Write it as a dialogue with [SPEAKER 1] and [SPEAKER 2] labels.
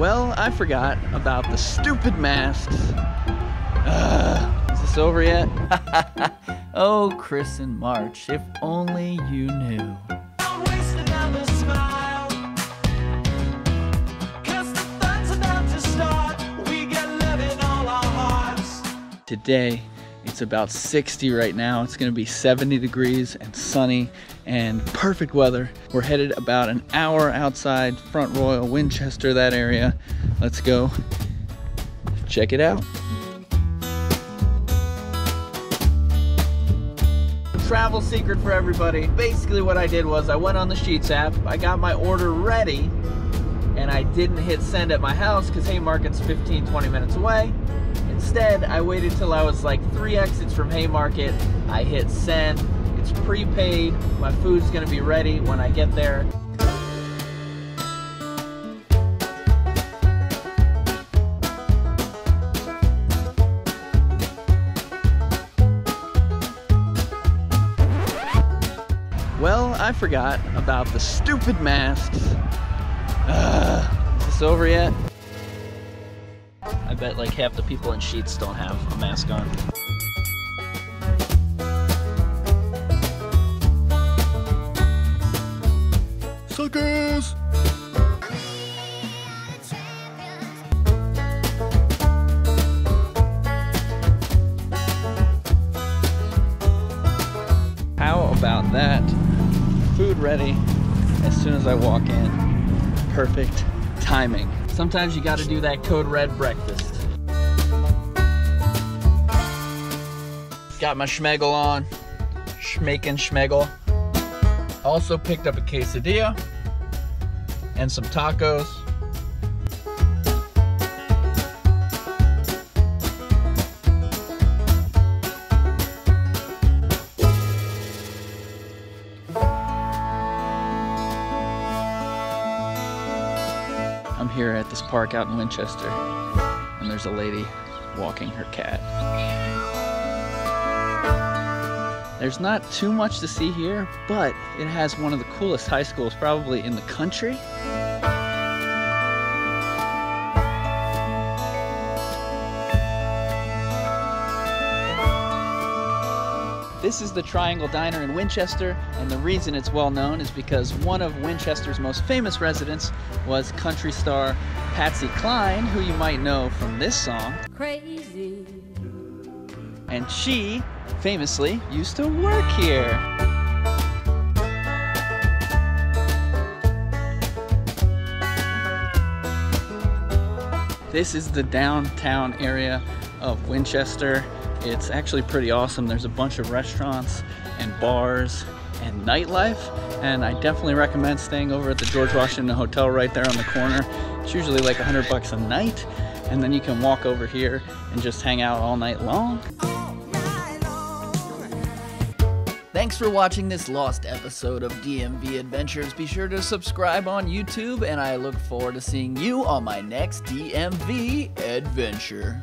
[SPEAKER 1] Well, I forgot about the stupid masks. Ugh, is this over yet? oh, Chris and March, if only you knew. Today, it's about 60 right now. It's gonna be 70 degrees and sunny and perfect weather. We're headed about an hour outside Front Royal, Winchester, that area. Let's go check it out. Travel secret for everybody. Basically what I did was I went on the Sheetz app, I got my order ready, and I didn't hit send at my house because Haymarket's 15, 20 minutes away. Instead, I waited till I was like three exits from Haymarket. I hit send. It's prepaid. My food's gonna be ready when I get there. Well, I forgot about the stupid masks. Ugh, is this over yet? I bet like half the people in Sheetz don't have a mask on. Suckers! How about that? Food ready as soon as I walk in. Perfect timing. Sometimes you gotta do that code red breakfast. Got my schmagel on. Schmakin' schmagel. Also picked up a quesadilla and some tacos. I'm here at this park out in Winchester, and there's a lady walking her cat. There's not too much to see here, but it has one of the coolest high schools probably in the country. This is the Triangle Diner in Winchester, and the reason it's well known is because one of Winchester's most famous residents was country star Patsy Cline, who you might know from this song.
[SPEAKER 2] Crazy.
[SPEAKER 1] And she, famously, used to work here. This is the downtown area of Winchester. It's actually pretty awesome. There's a bunch of restaurants and bars and nightlife, and I definitely recommend staying over at the George Washington Hotel right there on the corner. It's usually like 100 bucks a night, and then you can walk over here and just hang out all night long. Thanks for watching this lost episode of DMV Adventures. Be sure to subscribe on YouTube, and I look forward to seeing you on my next DMV adventure.